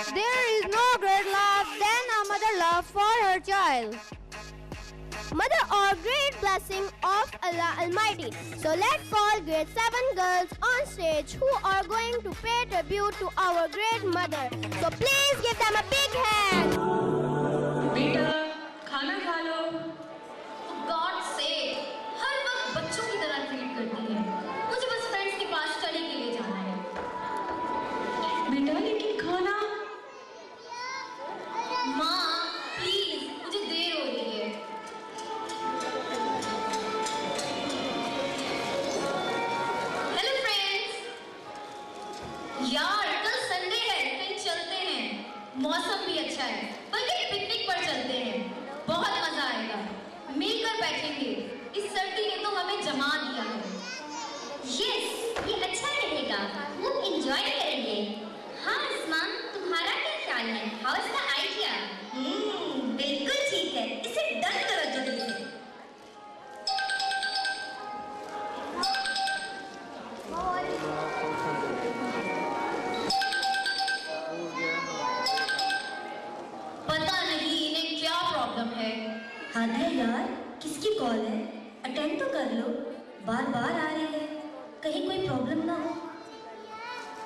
There is no great love than a mother love for her child. Mother or great blessing of Allah Almighty. So let's call grade 7 girls on stage who are going to pay tribute to our great mother. So please give them a big hand. बेटा खाना खा लो God से हर वक्त बच्चों की तरह treat करती है मुझे बस फ्रेंड्स के पास स्टडी के लिए जाना है बेटा लेकिन खाना मौसम भी अच्छा है। बल्कि पिकनिक पर चलते हैं। बहुत मज़ा आएगा। मिलकर बैठेंगे। इस सर्दी ने तो हमें जमा दिया है। यस ये अच्छा रहेगा। खूब एंजॉय करेंगे। हाँ आसमान तुम्हारा क्या ख्याल है? हाउ हादिया यार, किसकी कॉल है? अटेंड तो कर लो। बार बार आ रही है। कहीं कोई प्रॉब्लम ना हो।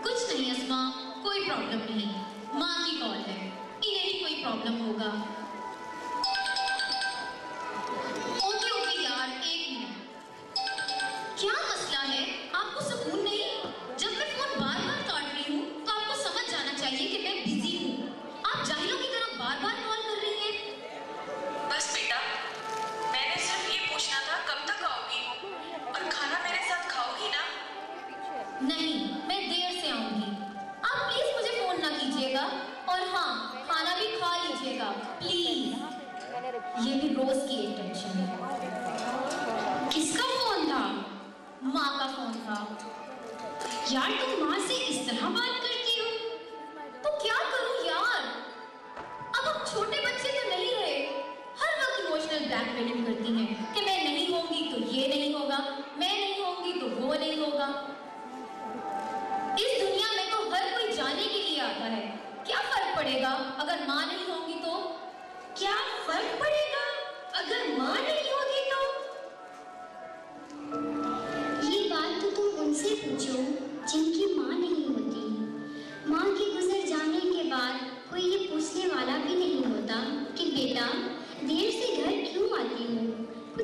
कुछ नहीं, अस्मा। कोई प्रॉब्लम नहीं। माँ की कॉल है। इन्हें भी कोई प्रॉब्लम होगा। ये भी रोज की एक टेंशन है। किसका फ़ोन था? माँ का फ़ोन था। यार, तुम माँ से इस तरह बात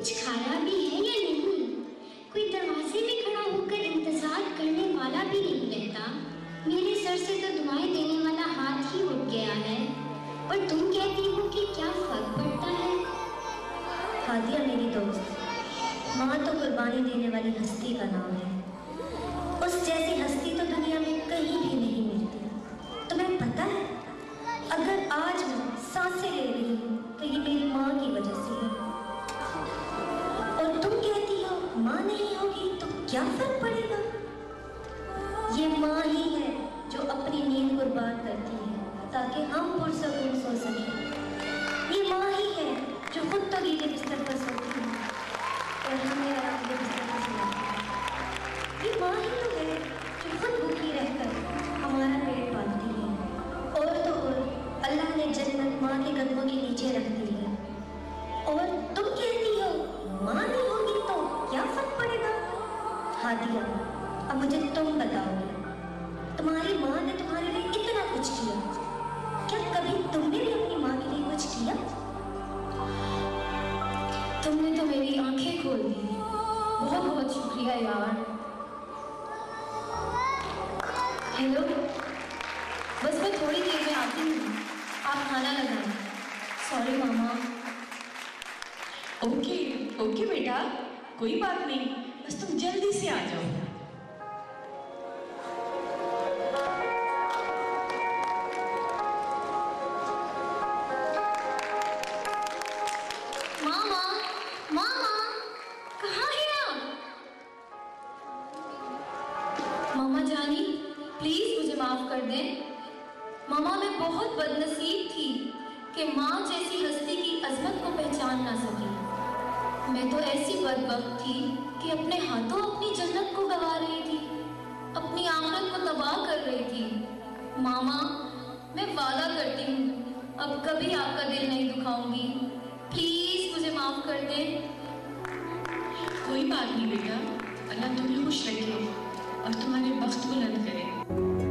कुछ खाया भी है या नहीं? कोई दरवाजे में खड़ा होकर इंतज़ार करने वाला भी नहीं रहता। मेरे सर से तो दुआएँ देने वाला हाथ ही उठ गया है। और तुम कहती हो कि क्या फ़र्क पड़ता है? हादिया मेरी दोस्त, माँ तो कुर्बानी देने वाली हस्ती का नाम है। तुमने तो मेरी आँखें खोल दी। बहुत बहुत शुक्रिया यार। हेलो? बस मैं थोड़ी देर में आती हूँ। आप खाना लगाना सॉरी मामा। ओके ओके बेटा। कोई बात नहीं। बस तुम जल्दी से आ जाओ। मामा जानी प्लीज़ मुझे माफ़ कर दें मामा मैं बहुत बदनसीब थी जैसी हस्ती की अजमत को पहचान ना सकी मैं तो ऐसी बदबख्त थी कि अपने हाथों अपनी को रही थी अपनी को तबाह कर रही थी मामा मैं करती हूँ, अब कभी आपका दिल नहीं दुखाऊँगी। प्लीज़ माफ़ कर दे। कोई बात नहीं बेटा। अल्लाह तुम्हें खुश रखे और तुम्हारे वक्त बुलंद करे।